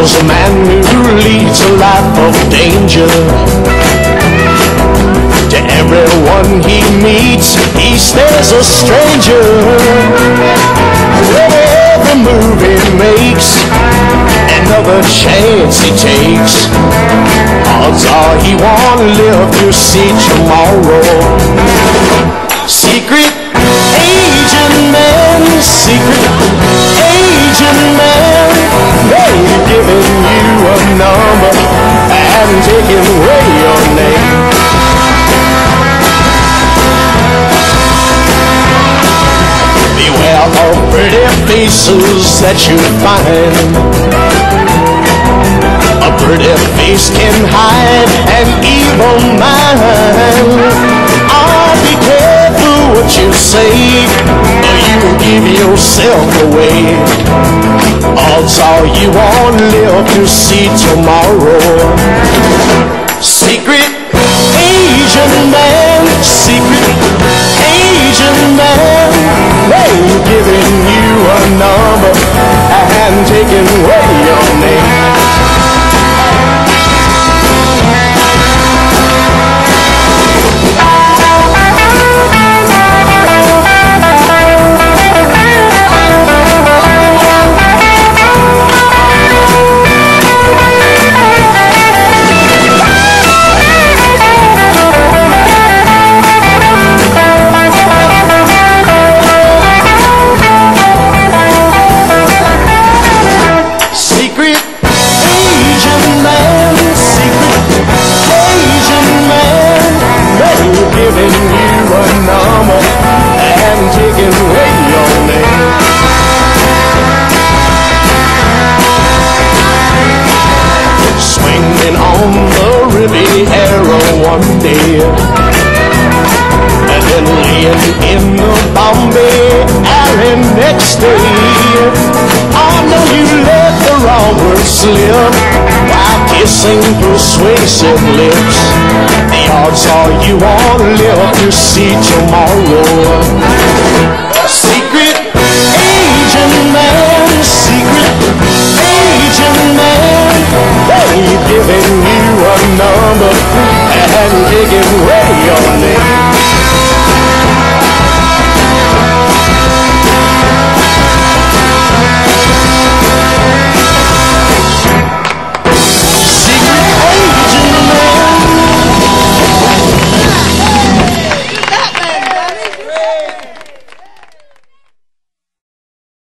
is a man who leads a life of danger. To everyone he meets, he stays a stranger. Whatever move he makes, another chance he takes. Odds are he won't live to see tomorrow. Secret agent pretty faces that you find. A pretty face can hide an evil mind. Oh, be careful what you say, or you will give yourself away. Odds are you won't live to see tomorrow. Secret Asian man, secret Asian man, they've given you one day, and then laying in the Bombay alley next day. Oh no, you let the wrong word slip while kissing persuasive lips. The odds are you won't live to see tomorrow.